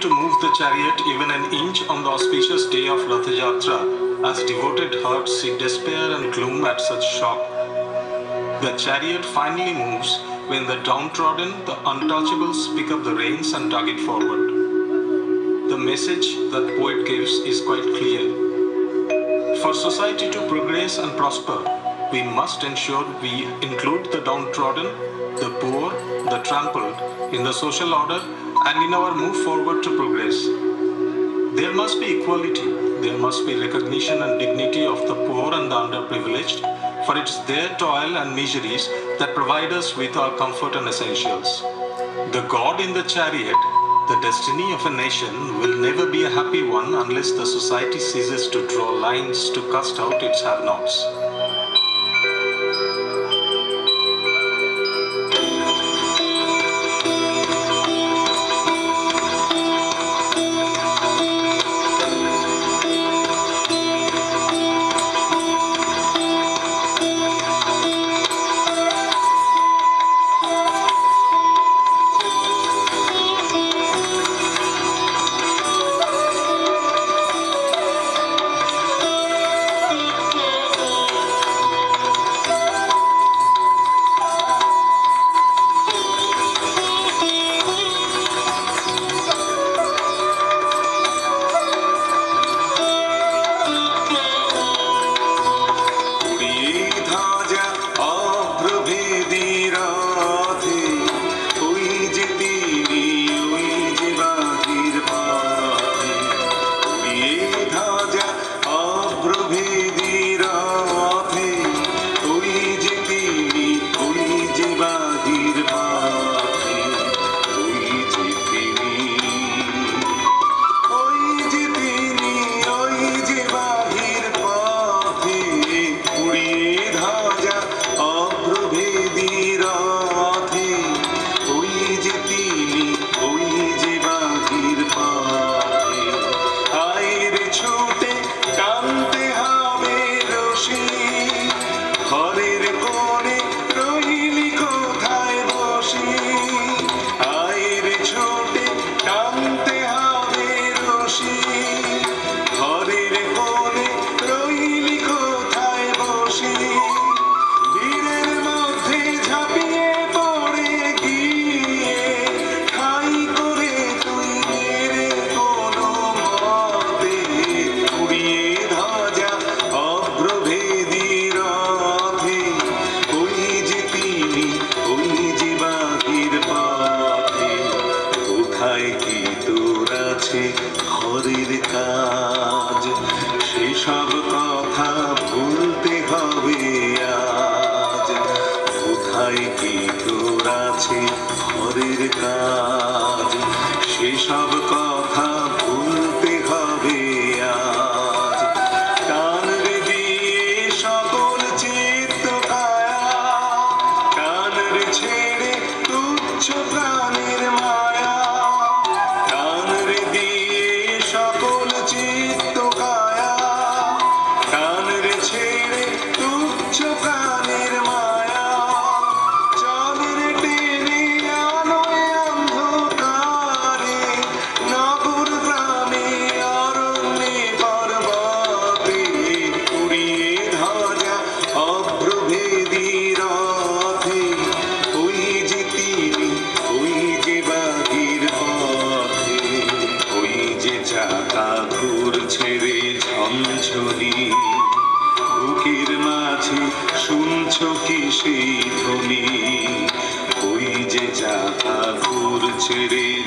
to move the chariot even an inch on the auspicious day of Ratha Yatra, as devoted hearts see despair and gloom at such shock. The chariot finally moves when the downtrodden, the untouchables pick up the reins and tug it forward. The message that the poet gives is quite clear. For society to progress and prosper, we must ensure we include the downtrodden, the poor, the trampled in the social order and in our move forward to progress. There must be equality, there must be recognition and dignity of the poor and the underprivileged, for it's their toil and miseries that provide us with our comfort and essentials. The God in the chariot, the destiny of a nation, will never be a happy one unless the society ceases to draw lines to cast out its have nots. আছে ঘরের কাজ, সেসব কথা ভুলতে হবে আজ। কোথায় কি তোর আছে ঘরের কাজ? সেসব কথা আছো কি সেই তুমি ওই যে যাহা ঘুর ছেড়ে